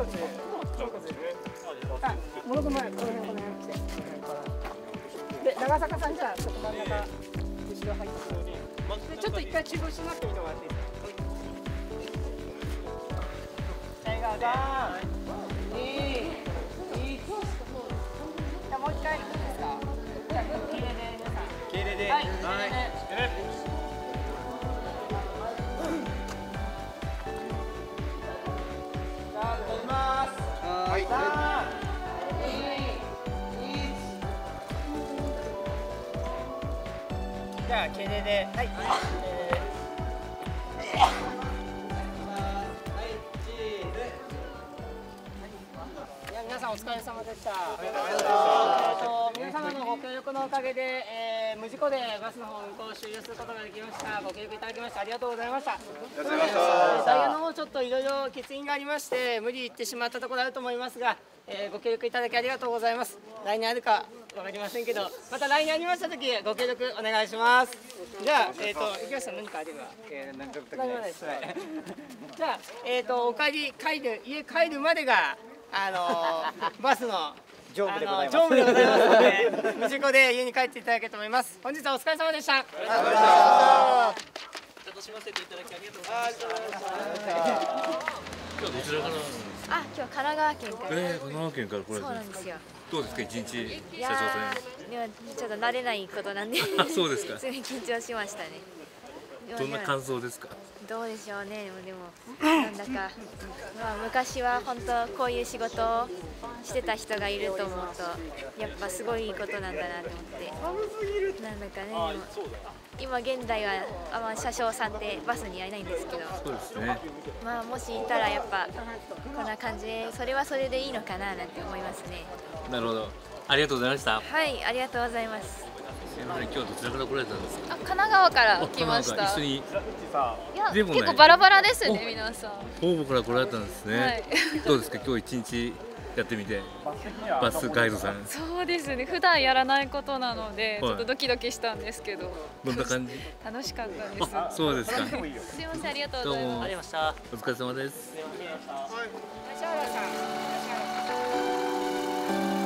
この辺この辺来てで長坂さんじゃあちょっと真ん中後ろ入ってでちょっと一回中腰になってみてもらっていいですか？タイガーさん二一じゃあもう一回いいですかじゃあ敬礼で。皆さん敬礼で。はい、はい。じゃあ、敬礼で、はい。えーいや皆さんお疲れ様でした。えっと皆様のご協力のおかげで、えー無事故でバスの方運行を終了することができました。ご協力いただきましてありがとうございました。えータイヤの方ちょっといろいろ欠員がありまして無理言ってしまったところあると思いますが、えーご協力いただきありがとうございます。来年あるかわかりませんけど、また来年ありました時ご協力お願いします。じゃあえっ、と池橋さん何かあれば。えー何と何もないです。じゃあ、えっ、と、お帰り、帰る、家帰るまでが、あのーバスの。上部でございますあのでございますので、無事故で家に帰っていただけると思います。本日はお疲れ様でした。ありがとうございました。楽しませていただきありがとうございました。今日はどちらからなんですか。あ、今日は神奈川県から。ええ、神奈川県から来られそう。なんんですよ。どうですか、一日い社や長ー、でもちょっと慣れないことなんで。あそうですか すごい緊張しましたね。どんな感想ですか？どうでしょうね。でもでもなんだか、まあ昔は本当こういう仕事をしてた人がいると思うと、やっぱすごいいいことなんだなと思って。なんだかね。今現在はあまあ車掌さんってバスにはいないんですけど。そうですね。まあもしいたらやっぱこんな感じでそれはそれでいいのかななんて思いますねなるほど。ありがとうございました。はいありがとうございますちなみに京都どれから来られたんですか？神奈川から来ました。一緒に。いや結構バラバラですね皆さん。ほぼから来られたんですね。はい、どうですか？今日一日やってみて。バスガイドさん。そうですね普段やらないことなので、ちょっとドキドキしたんですけど。どんな感じ？楽しかったです。そうですか。すみませんありがとうございました。お疲れ様です。すみません。はい。